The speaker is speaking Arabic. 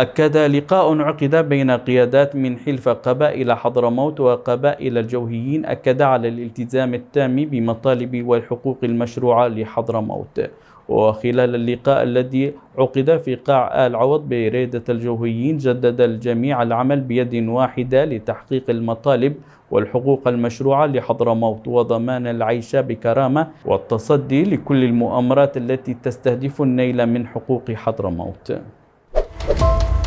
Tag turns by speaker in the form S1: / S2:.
S1: أكد لقاء عقد بين قيادات من حلف قبائل حضرموت وقبائل الجوهيين أكد على الالتزام التام بمطالب والحقوق المشروعة لحضرموت. وخلال اللقاء الذي عقد في قاع آل عوض بريدة الجوهيين جدد الجميع العمل بيد واحدة لتحقيق المطالب والحقوق المشروعة لحضرموت وضمان العيش بكرامة والتصدي لكل المؤامرات التي تستهدف النيل من حقوق حضرموت. Bye.